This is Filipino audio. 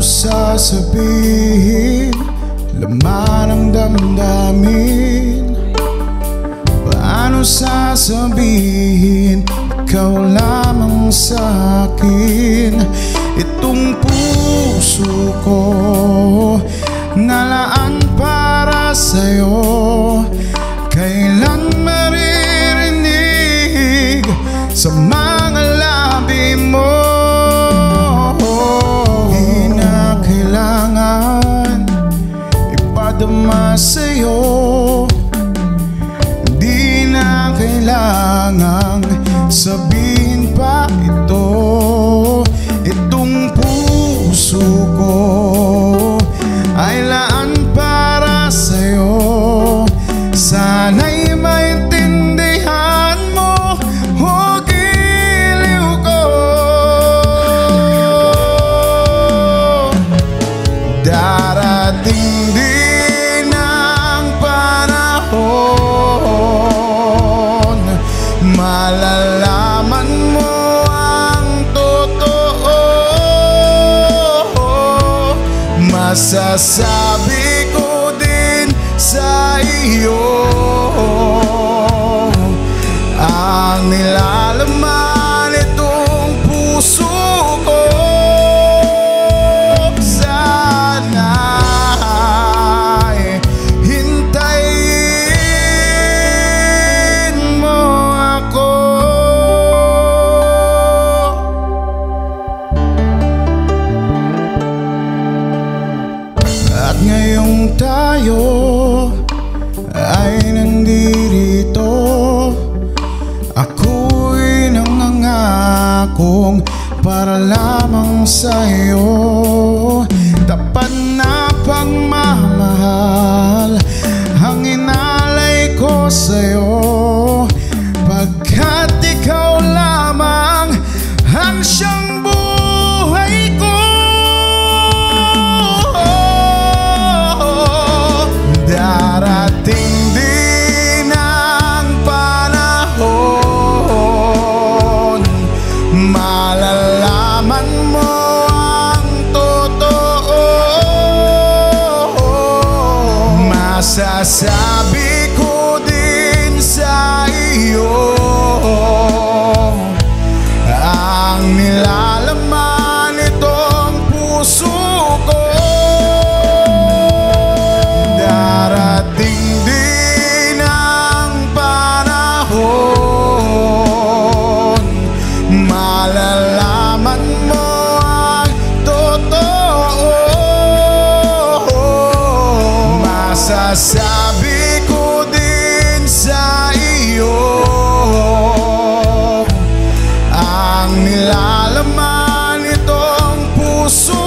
Paano sasabihin Laman ng damdamin. Paano sasabihin Ikaw lamang sa akin? Itong puso ko Nalaan para sa'yo Ipadama sa'yo. Di na kailangang sabihin pa Masasabi ko din sa iyo Ang nilalaman ngayong tayo ay nandirito Ako'y nangangakong para lamang sa'yo. Tapat na pagmamahal Ang inalay ko sa'yo Masasabi ko din sa iyo Ang nilalaman itong puso ko. Darating din ang panahon. Malalaman Masasabi ko din sa iyo Ang nilalaman itong puso